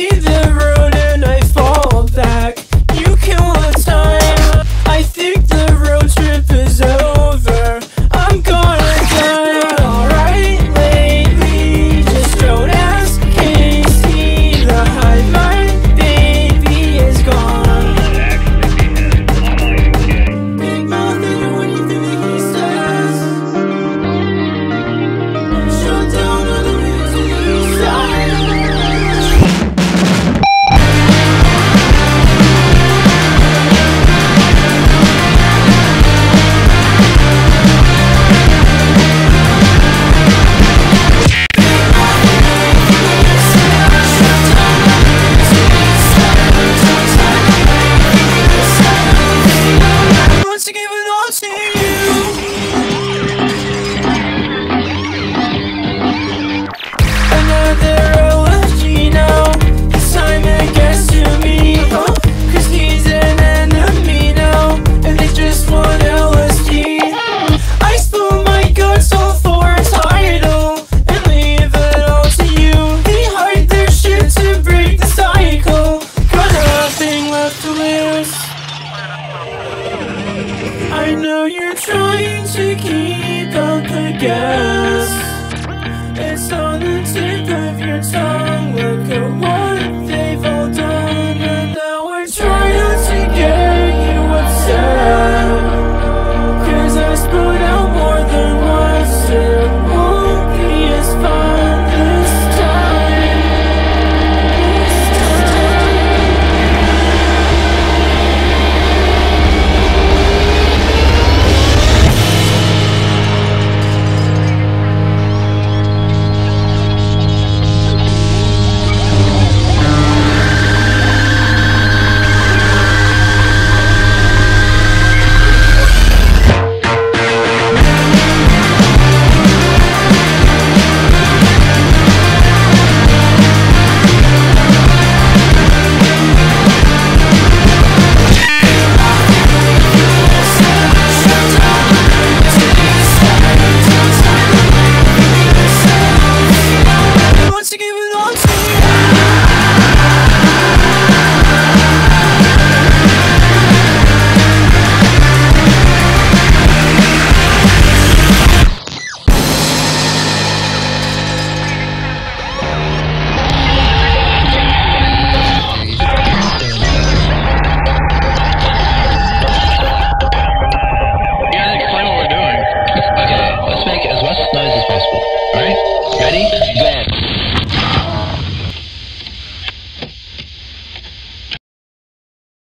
either trying to keep up the gas It's on the tip of your tongue. Sticky